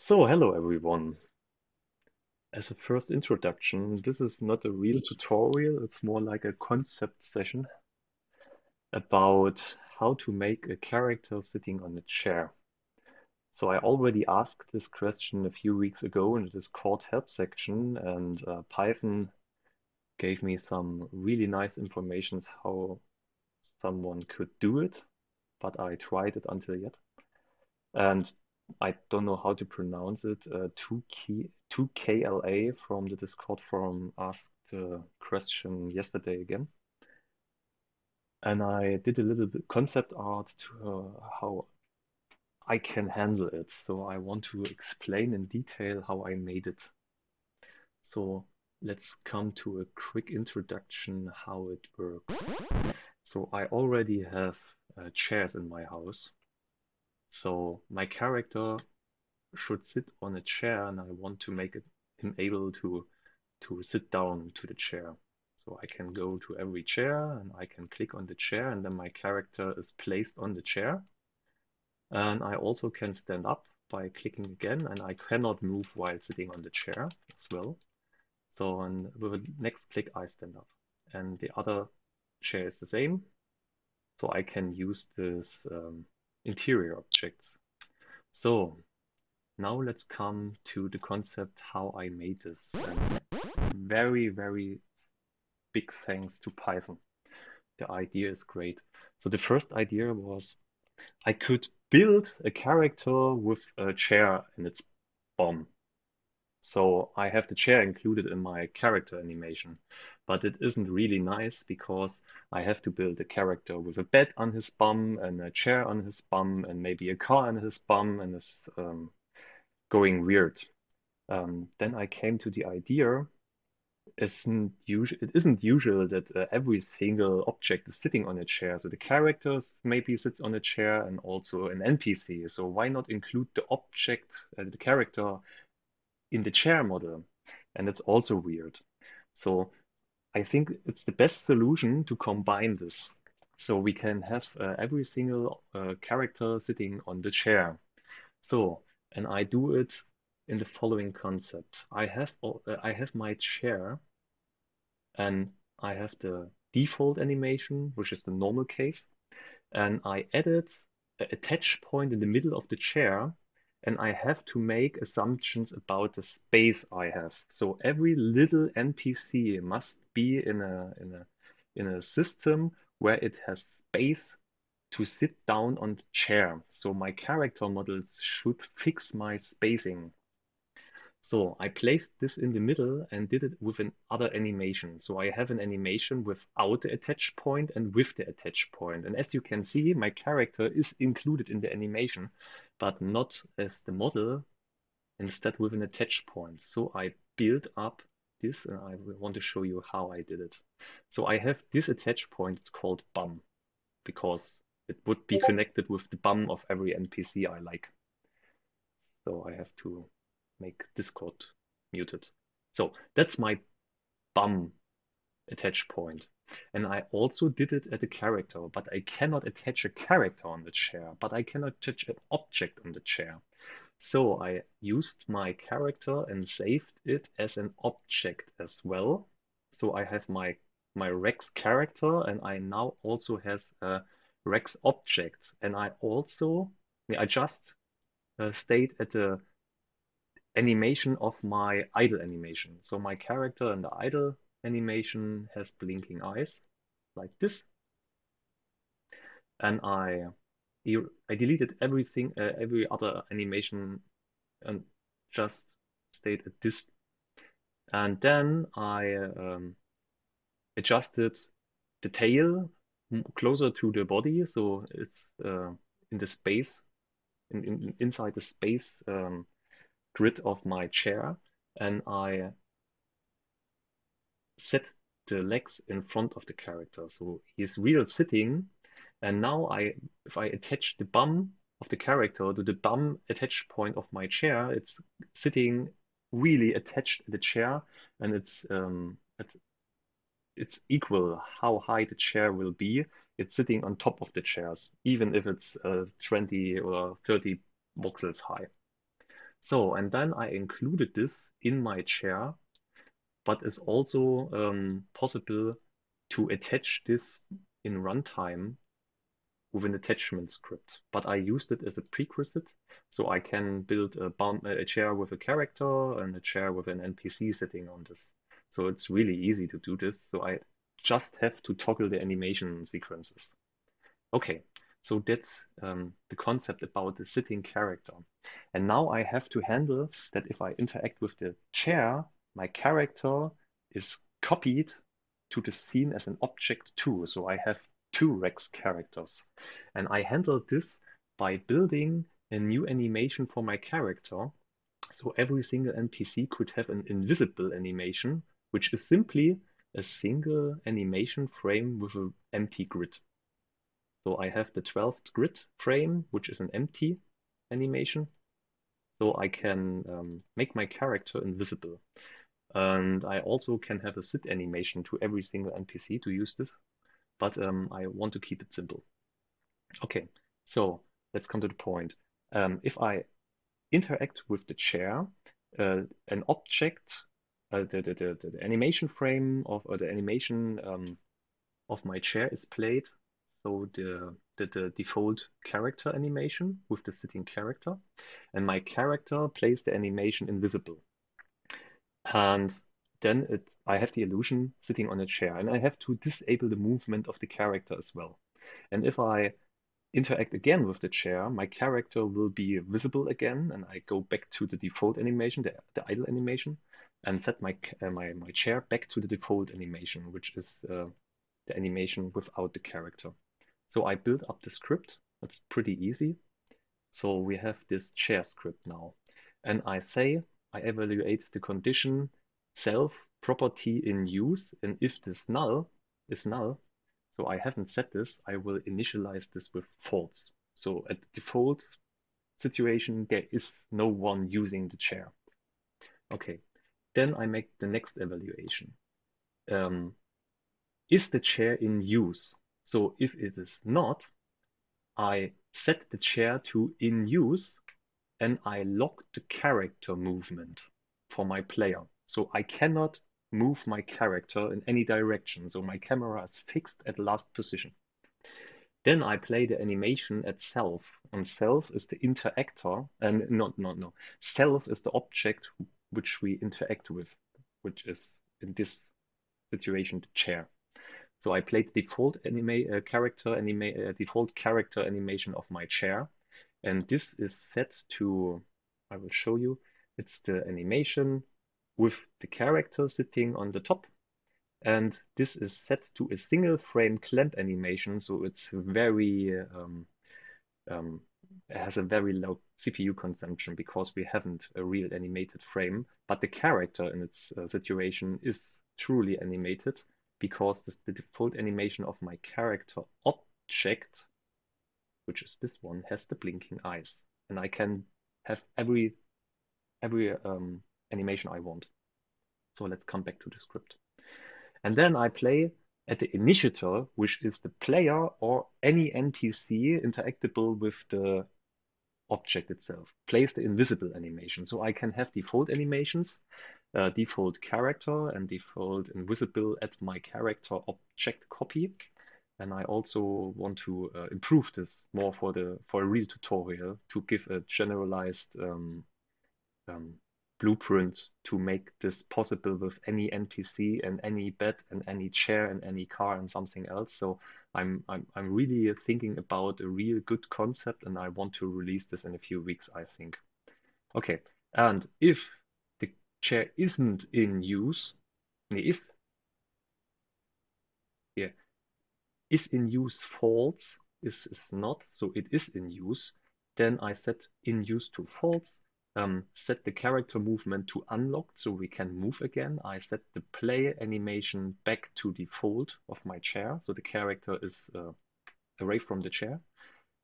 So, hello everyone. As a first introduction, this is not a real tutorial, it's more like a concept session about how to make a character sitting on a chair. So I already asked this question a few weeks ago in the Discord help section, and uh, Python gave me some really nice information how someone could do it, but I tried it until yet. And I don't know how to pronounce it. Uh, 2K, 2KLA from the Discord forum asked the question yesterday again. And I did a little bit concept art to uh, how I can handle it. So I want to explain in detail how I made it. So let's come to a quick introduction how it works. So I already have uh, chairs in my house. So my character should sit on a chair and I want to make it, him able to, to sit down to the chair. So I can go to every chair and I can click on the chair and then my character is placed on the chair. And I also can stand up by clicking again and I cannot move while sitting on the chair as well. So and with the next click, I stand up and the other chair is the same. So I can use this um, interior objects. So now let's come to the concept how I made this. And very, very big thanks to Python. The idea is great. So the first idea was I could build a character with a chair in its bum. So I have the chair included in my character animation but it isn't really nice because I have to build a character with a bed on his bum and a chair on his bum and maybe a car on his bum and it's um, going weird. Um, then I came to the idea isn't usual it isn't usual that uh, every single object is sitting on a chair. So the characters maybe sits on a chair and also an npc so why not include the object uh, the character in the chair model? And it's also weird. So I think it's the best solution to combine this. So we can have uh, every single uh, character sitting on the chair. So, and I do it in the following concept. I have uh, I have my chair and I have the default animation, which is the normal case. And I added a attach point in the middle of the chair and I have to make assumptions about the space I have. So every little NPC must be in a in a in a system where it has space to sit down on the chair. So my character models should fix my spacing. So I placed this in the middle and did it with another animation. So I have an animation without the attach point and with the attach point. And as you can see, my character is included in the animation, but not as the model, instead with an attach point. So I built up this and I want to show you how I did it. So I have this attach point, it's called bum, because it would be connected with the bum of every NPC I like. So I have to make Discord muted. So that's my bum attach point. And I also did it at a character, but I cannot attach a character on the chair, but I cannot attach an object on the chair. So I used my character and saved it as an object as well. So I have my my Rex character and I now also has a Rex object. And I also, I just uh, stayed at the animation of my idle animation. So my character in the idle animation has blinking eyes like this. And I I deleted everything, uh, every other animation and just stayed at this. And then I um, adjusted the tail closer to the body. So it's uh, in the space, in, in, inside the space um, grid of my chair and I set the legs in front of the character. So he's real sitting and now I if I attach the bum of the character to the bum attach point of my chair, it's sitting really attached in the chair and it's um it's equal how high the chair will be. It's sitting on top of the chairs, even if it's uh, 20 or 30 voxels high. So, and then I included this in my chair, but it's also um, possible to attach this in runtime with an attachment script. But I used it as a prerequisite, so I can build a, a chair with a character and a chair with an NPC sitting on this. So it's really easy to do this. So I just have to toggle the animation sequences. Okay, so that's um, the concept about the sitting character. And now I have to handle that if I interact with the chair, my character is copied to the scene as an object too. So I have two Rex characters. And I handle this by building a new animation for my character. So every single NPC could have an invisible animation, which is simply a single animation frame with an empty grid. So I have the 12th grid frame, which is an empty animation. So I can um, make my character invisible. And I also can have a sit animation to every single NPC to use this, but um, I want to keep it simple. Okay, so let's come to the point. Um, if I interact with the chair, uh, an object, uh, the, the, the, the, animation frame of the animation um, of my chair is played. So the, the, the default character animation with the sitting character, and my character plays the animation invisible. And then it, I have the illusion sitting on a chair and I have to disable the movement of the character as well. And if I interact again with the chair, my character will be visible again and I go back to the default animation, the, the idle animation, and set my, uh, my, my chair back to the default animation, which is uh, the animation without the character. So I build up the script. That's pretty easy. So we have this chair script now. And I say I evaluate the condition self property in use, and if this null is null, so I haven't set this, I will initialize this with false. So at the default situation, there is no one using the chair. Okay, then I make the next evaluation. Um, is the chair in use? So if it is not, I set the chair to in use and I lock the character movement for my player. So I cannot move my character in any direction. So my camera is fixed at last position. Then I play the animation at self, and self is the interactor, and not, not, no, self is the object which we interact with, which is in this situation the chair. So I play the default anime uh, character anime uh, default character animation of my chair, and this is set to, I will show you, it's the animation with the character sitting on the top. And this is set to a single frame clamp animation. So it's very, um, um, it has a very low CPU consumption because we haven't a real animated frame, but the character in its uh, situation is truly animated because the, the default animation of my character object which is this one, has the blinking eyes. And I can have every every um, animation I want. So let's come back to the script. And then I play at the initiator, which is the player or any NPC interactable with the object itself. Plays the invisible animation. So I can have default animations, uh, default character and default invisible at my character object copy and I also want to uh, improve this more for the for a real tutorial to give a generalized um, um, blueprint to make this possible with any NPC and any bed and any chair and any car and something else. So I'm I'm I'm really thinking about a real good concept, and I want to release this in a few weeks. I think. Okay, and if chair isn't in use, is. Yeah. Is in use false, is, is not, so it is in use, then I set in use to false, um, set the character movement to unlocked so we can move again. I set the play animation back to default of my chair, so the character is uh, away from the chair,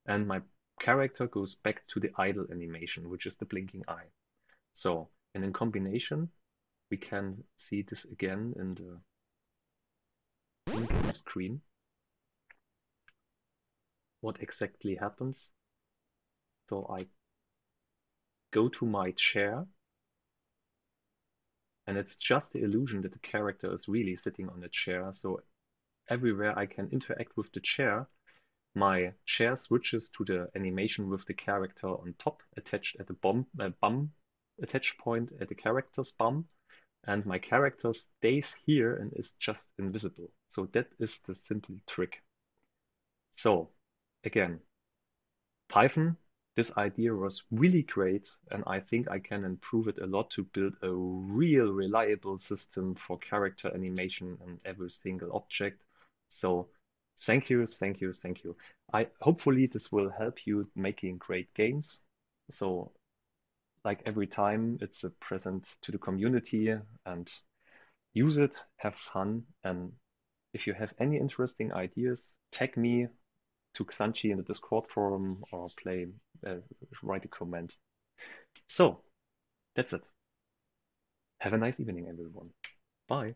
and my character goes back to the idle animation, which is the blinking eye. So, and in combination, we can see this again in the screen what exactly happens. So I go to my chair, and it's just the illusion that the character is really sitting on a chair. So everywhere I can interact with the chair, my chair switches to the animation with the character on top, attached at the bum, uh, bum attach point at the character's bum, and my character stays here and is just invisible. So that is the simple trick. So again, Python, this idea was really great, and I think I can improve it a lot to build a real reliable system for character animation and every single object. So thank you, thank you, thank you. I hopefully this will help you making great games. So like every time it's a present to the community and use it, have fun. And if you have any interesting ideas, tag me to Xantji in the Discord forum or play, uh, write a comment. So that's it. Have a nice evening, everyone. Bye.